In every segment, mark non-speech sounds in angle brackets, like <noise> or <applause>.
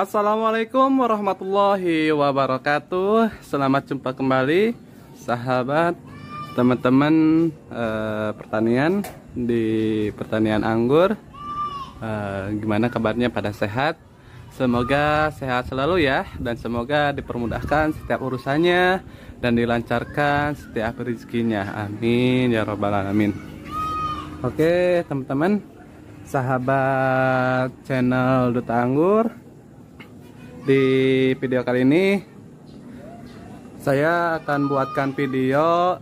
Assalamualaikum warahmatullahi wabarakatuh. Selamat jumpa kembali Sahabat Teman-teman eh, pertanian Di pertanian anggur. Eh, Gimana kabarnya? Pada sehat? Semoga sehat selalu ya Dan semoga dipermudahkan setiap urusannya Dan dilancarkan setiap rezekinya. Amin ya robbal alamin. Oke teman-teman Sahabat channel Duta Anggur di video kali ini saya akan buatkan video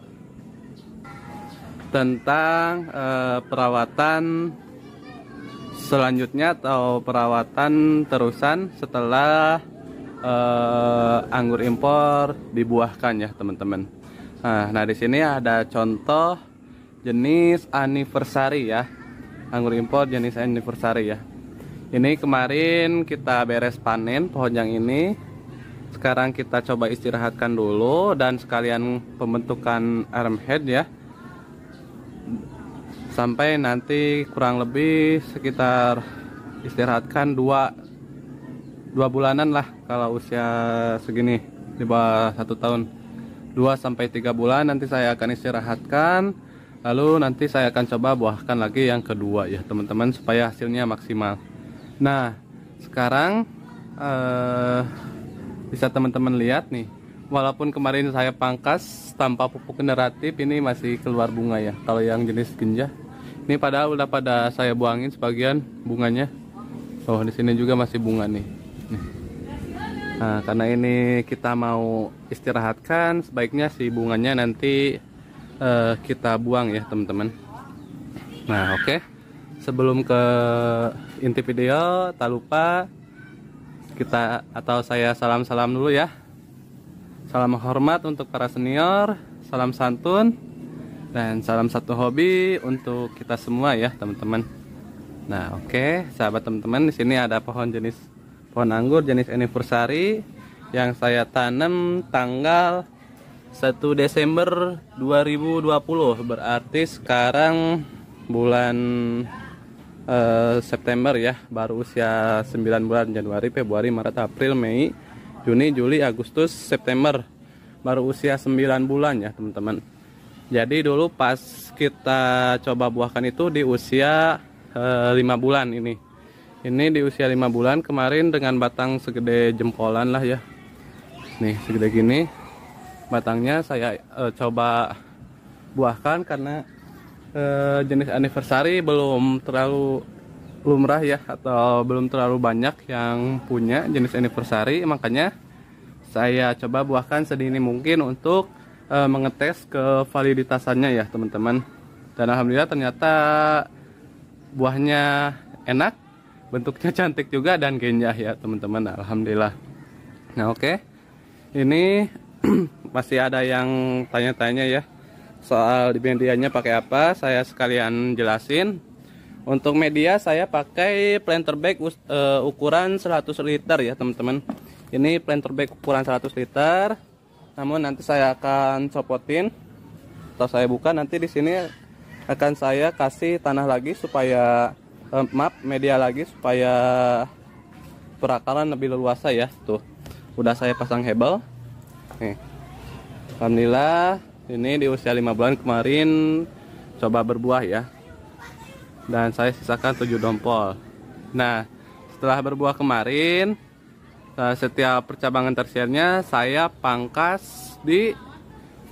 tentang uh, perawatan selanjutnya atau perawatan terusan setelah uh, anggur impor dibuahkan ya teman-teman. Nah, nah di sini ada contoh jenis anniversary ya, anggur impor jenis anniversary ya. Ini kemarin kita beres panen pohon yang ini. Sekarang kita coba istirahatkan dulu dan sekalian pembentukan armhead ya. Sampai nanti kurang lebih sekitar istirahatkan dua dua bulanan lah kalau usia segini di bawah satu tahun. 2 sampai tiga bulan nanti saya akan istirahatkan lalu nanti saya akan coba buahkan lagi yang kedua ya teman-teman supaya hasilnya maksimal Nah, sekarang uh, bisa teman-teman lihat nih. Walaupun kemarin saya pangkas tanpa pupuk generatif, ini masih keluar bunga ya. Kalau yang jenis genja, ini padahal udah pada saya buangin sebagian bunganya. Oh, di sini juga masih bunga nih. Nah, karena ini kita mau istirahatkan, sebaiknya si bunganya nanti uh, kita buang ya, teman-teman. Nah, oke. Okay sebelum ke inti video tak lupa kita atau saya salam-salam dulu ya. Salam hormat untuk para senior salam santun dan salam satu hobi untuk kita semua ya teman-teman. Nah oke okay, sahabat teman-teman di sini ada pohon jenis pohon anggur jenis anniversary yang saya tanam tanggal 1 Desember 2020 berarti sekarang bulan uh, September ya baru usia 9 bulan Januari Februari Maret April Mei Juni Juli Agustus September. Baru usia 9 bulan ya teman-teman. Jadi dulu pas kita coba buahkan itu di usia eh, 5 bulan ini. Ini di usia 5 bulan kemarin dengan batang segede jempolan lah ya. Nih segede gini. Batangnya saya uh, coba buahkan karena eh, jenis anniversary belum terlalu lumrah ya atau belum terlalu banyak yang punya jenis anniversary. Makanya saya coba buahkan sedini mungkin untuk eh, mengetes ke validitasannya ya teman-teman. Dan alhamdulillah ternyata buahnya enak bentuknya <laughs> cantik juga dan genjah ya teman-teman. Alhamdulillah. Nah oke. Okay. ini <clears throat> masih ada yang tanya-tanya ya soal di medianya pakai apa saya sekalian jelasin. Untuk media saya pakai planter bag uh, ukuran 100 liter ya teman-teman. Ini planter bag ukuran 100 liter. Namun nanti saya akan copotin. Atau saya buka nanti di sini akan saya kasih tanah lagi supaya uh, maaf media lagi supaya perakalan lebih leluasa ya. Tuh udah saya pasang hebel. Nih Alhamdulillah ini di usia 5 bulan kemarin coba berbuah ya. Dan saya sisakan 7 dompol. Nah setelah berbuah kemarin eh, setiap percabangan tersiernya saya pangkas di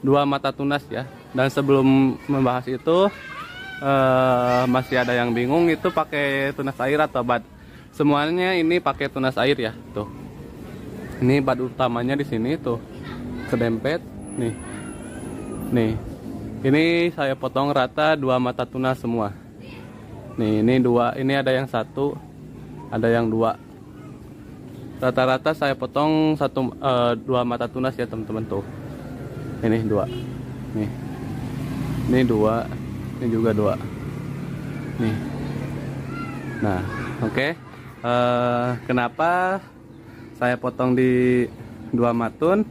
dua mata tunas ya. Dan sebelum membahas itu eh, masih ada yang bingung itu pakai tunas air atau bad. Semuanya ini pakai tunas air ya tuh. Ini bad utamanya di sini tuh. Kedempet nih nih ini saya potong rata dua mata tuna semua. Nih ini dua ini ada yang satu ada yang dua. Rata-rata saya potong satu uh, dua mata tunas ya teman-teman tuh. Ini dua. Nih. Ini dua ini juga dua. Nih. Nah oke. Okay. uh, eh, kenapa saya potong di dua matun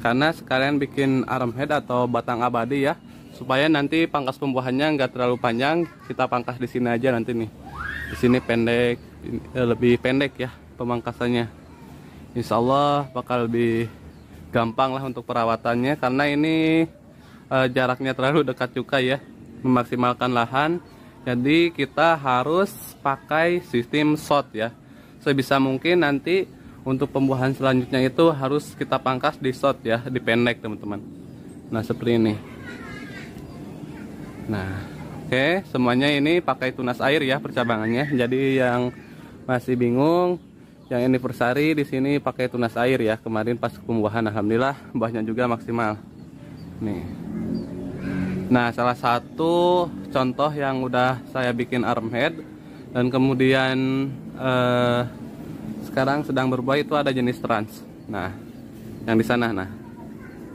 karena sekalian bikin armhead atau batang abadi ya supaya nanti pangkas pembuahannya nggak terlalu panjang kita pangkas di sini aja nanti nih. Di sini pendek eh, lebih pendek ya pemangkasannya. Insya Allah bakal lebih gampang lah untuk perawatannya karena ini uh, jaraknya terlalu dekat juga ya memaksimalkan lahan. Jadi kita harus pakai sistem shot ya sebisa mungkin nanti untuk pembuahan selanjutnya itu harus kita pangkas di shot ya dipendek teman-teman. Nah seperti ini. Nah oke okay, semuanya ini pakai tunas air ya percabangannya. Jadi yang masih bingung yang anniversary di sini pakai tunas air ya. Kemarin pas pembuahan alhamdulillah buahnya juga maksimal. Nih. Nah salah satu contoh yang udah saya bikin armhead dan kemudian eh, sekarang sedang berbuah itu ada jenis trans. Nah yang di sana nah.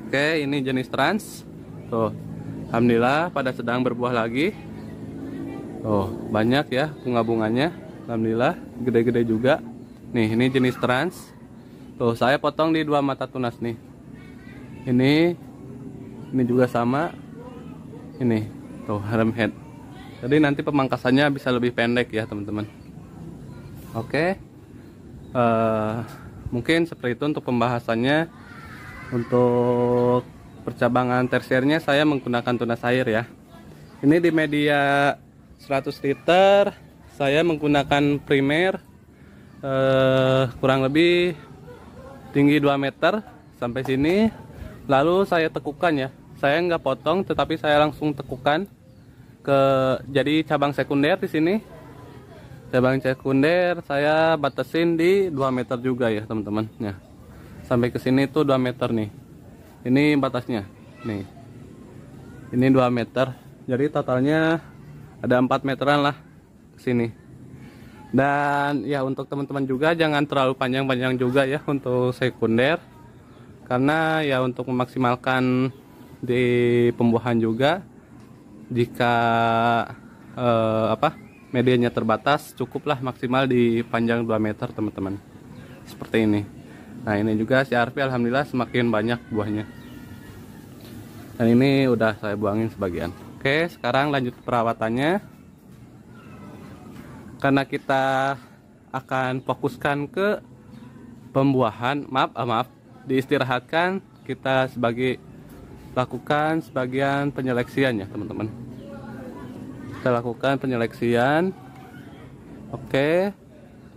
Oke ini jenis trans. Tuh alhamdulillah pada sedang berbuah lagi. Oh banyak ya bunga-bunganya. Alhamdulillah gede-gede juga. Nih ini jenis trans. Tuh saya potong di dua mata tunas nih. Ini ini juga sama. Ini tuh harem head. Jadi nanti pemangkasannya bisa lebih pendek ya teman-teman. Oke uh, mungkin seperti itu untuk pembahasannya. Untuk percabangan tersiernya saya menggunakan tunas air ya. Ini di media 100 liter saya menggunakan primer eh, kurang lebih tinggi 2 meter sampai sini. Lalu saya tekukan ya. Saya nggak potong tetapi saya langsung tekukan ke jadi cabang sekunder di sini cabang sekunder saya batasin di 2 meter juga ya teman-teman. Ya. Sampai ke sini tuh 2 meter nih. Ini batasnya nih. Ini 2 meter. Jadi totalnya ada 4 meteran lah ke sini. Dan ya untuk teman-teman juga jangan terlalu panjang-panjang juga ya untuk sekunder karena ya untuk memaksimalkan di pembuahan juga jika eh, apa medianya terbatas cukuplah maksimal di panjang 2 meter teman-teman. Seperti ini. Nah ini juga si Alhamdulillah semakin banyak buahnya. Dan ini udah saya buangin sebagian. Oke sekarang lanjut perawatannya. Karena kita akan fokuskan ke pembuahan maaf ah, maaf diistirahatkan kita sebagai lakukan sebagian penyeleksian ya teman-teman kita lakukan penyeleksian. Oke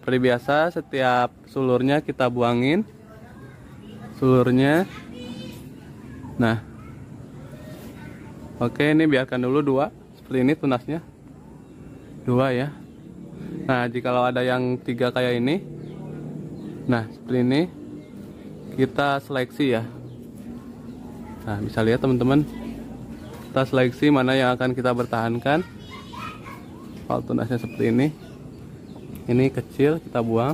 seperti biasa setiap sulurnya kita buangin. Sulurnya. Nah. Oke ini biarkan dulu dua. Seperti ini tunasnya. Dua ya. Nah, jika ada yang tiga kayak ini, nah seperti ini, kita seleksi ya. Nah, bisa lihat teman-teman, kita seleksi mana yang akan kita bertahankan. Kalau tunasnya seperti ini, ini kecil kita buang.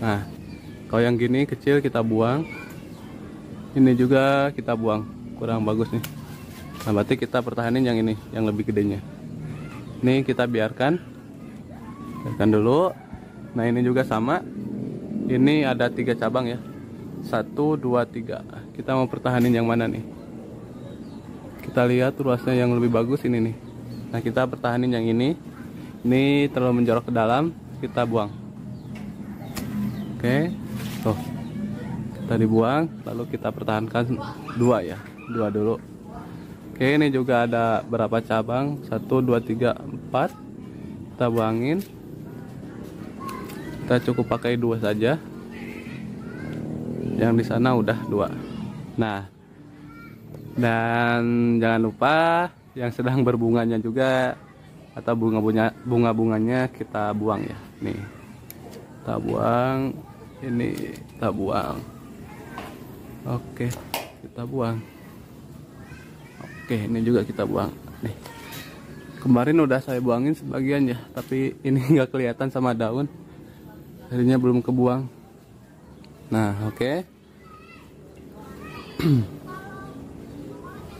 Nah, kalau yang gini kecil kita buang. Ini juga kita buang, kurang bagus nih. Nah, berarti kita pertahanin yang ini, yang lebih gedenya. Ini kita biarkan. Biarkan dulu. Nah ini juga sama. Ini ada tiga cabang ya. Satu dua tiga. Kita mau pertahanin yang mana nih? Kita lihat ruasnya yang lebih bagus ini nih nah kita pertahanin yang ini. Ini terlalu menjorok ke dalam kita buang. Oke tuh. Kita dibuang lalu kita pertahankan dua ya dua dulu. Oke ini juga ada berapa cabang? Satu dua tiga empat. Kita buangin. Kita cukup pakai dua saja. Yang di sana udah dua. Nah dan jangan lupa yang sedang berbunganya juga atau bunga-bunga bunga-bunganya kita buang ya. Nih kita buang ini kita buang. Oke kita buang. Oke ini juga kita buang. Nih kemarin udah saya buangin sebagian ya tapi ini <laughs> nggak kelihatan sama daun. Akhirnya belum kebuang. Nah oke. <clears throat>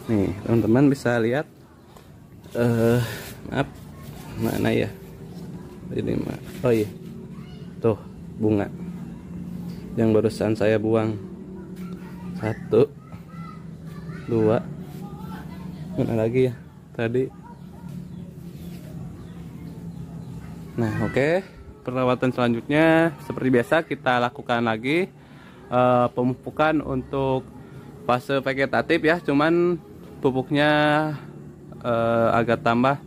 Nih teman-teman bisa lihat uh, maaf mana ya? Ini oh iya. Tuh bunga. Yang barusan saya buang. Satu. Dua. Mana lagi ya? Tadi. Nah oke. Okay perawatan selanjutnya seperti biasa kita lakukan lagi uh, pemupukan untuk fase vegetatif ya. Cuman pupuknya uh, agak tambah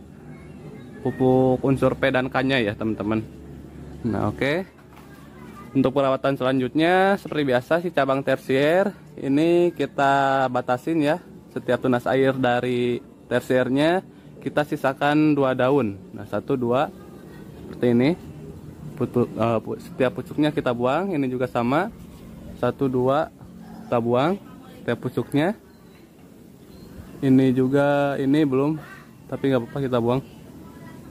pupuk unsur P dan K nya ya teman-teman. Nah oke. Okay. untuk perawatan selanjutnya seperti biasa si cabang tersier ini kita batasin ya. Setiap tunas air dari tersiernya kita sisakan dua daun. Nah satu dua seperti ini. Putu, uh, setiap pucuknya kita buang ini juga sama. Satu dua kita buang setiap pucuknya ini juga ini belum tapi nggak apa-apa kita buang.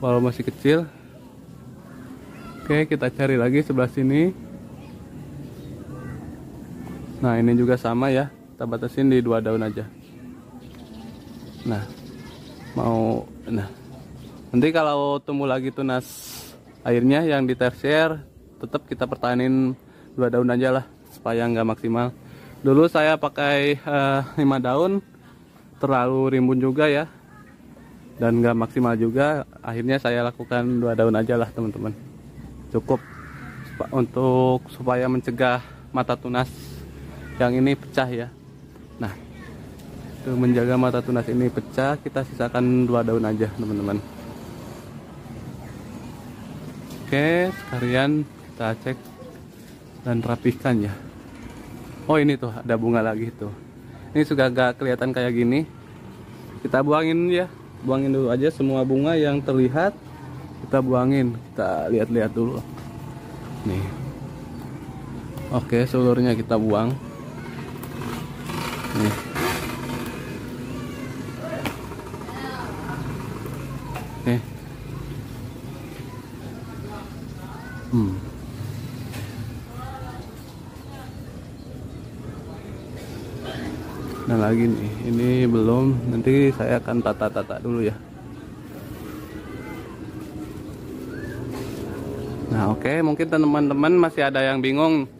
Walau masih kecil. Oke kita cari lagi sebelah sini. Nah ini juga sama ya kita batasin di dua daun aja. Nah mau nah. Nanti kalau tumbuh lagi tunas airnya yang di tersier tetap kita pertahanin dua daun aja lah supaya nggak maksimal. Dulu saya pakai uh, 5 daun terlalu rimbun juga ya. Dan nggak maksimal juga. Akhirnya saya lakukan dua daun aja lah teman-teman. Cukup untuk supaya mencegah mata tunas yang ini pecah ya. Nah itu menjaga mata tunas ini pecah kita sisakan dua daun aja teman-teman. Oke, sekalian kita cek dan rapihkan ya. Oh ini tuh ada bunga lagi tuh. Ini sudah agak kelihatan kayak gini. Kita buangin ya, buangin dulu aja semua bunga yang terlihat. Kita buangin, kita lihat-lihat dulu. Nih. Oke, seluruhnya kita buang. Nih. Oke. Hmm. Lagi nih, ini belum. Nanti saya akan tata-tata dulu ya. Nah oke, okay. mungkin teman-teman masih ada yang bingung.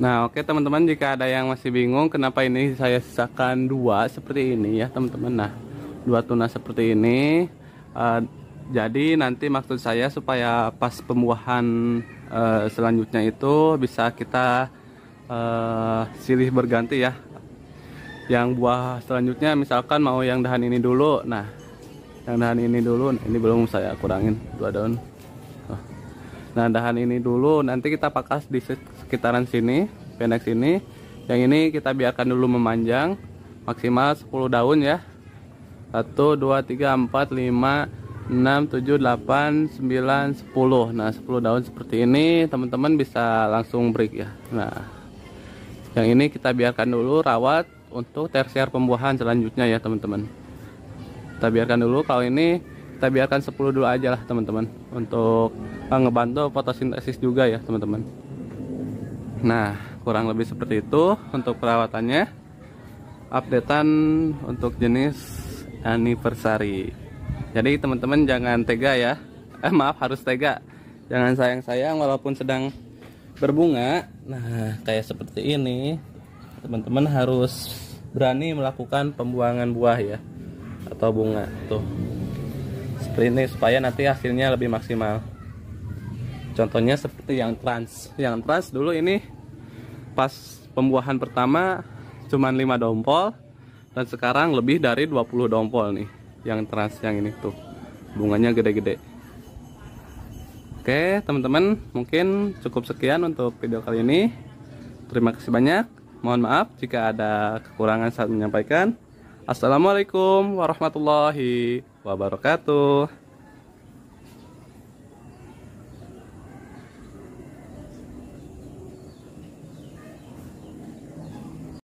Nah oke okay, teman-teman, jika ada yang masih bingung kenapa ini saya sisakan dua seperti ini ya teman-teman. Nah dua tunas seperti ini. Uh, jadi nanti maksud saya supaya pas pembuahan uh, selanjutnya itu bisa kita uh, silih berganti ya. Yang buah selanjutnya misalkan mau yang dahan ini dulu. Nah yang dahan ini dulu. Nah, ini belum saya kurangin. Dua daun. Nah dahan ini dulu. Nanti kita pakas di sekitaran sini pendek sini. Yang ini kita biarkan dulu memanjang maksimal 10 daun ya. 1 2 3 4 5 6 7 8 9 10 nah 10 daun seperti ini teman-teman bisa langsung break ya. Nah yang ini kita biarkan dulu rawat untuk tersier pembuahan selanjutnya ya teman-teman. Kita biarkan dulu kalau ini kita biarkan 10 dulu aja lah teman-teman. Untuk ngebantu fotosintesis juga ya teman-teman. Nah kurang lebih seperti itu untuk perawatannya. Updatean untuk jenis anniversary. Jadi teman-teman jangan tega ya. Eh maaf harus tega. Jangan sayang-sayang walaupun sedang berbunga. Nah kayak seperti ini teman-teman harus berani melakukan pembuangan buah ya atau bunga. Tuh. Seperti ini supaya nanti hasilnya lebih maksimal. Contohnya seperti yang trans. Yang trans dulu ini pas pembuahan pertama cuman 5 dompol dan sekarang lebih dari 20 dompol nih yang trans yang ini tuh. Bunganya gede-gede oke teman-teman mungkin cukup sekian untuk video kali ini. Terima kasih banyak. Mohon maaf jika ada kekurangan saat menyampaikan. Assalamualaikum warahmatullahi wabarakatuh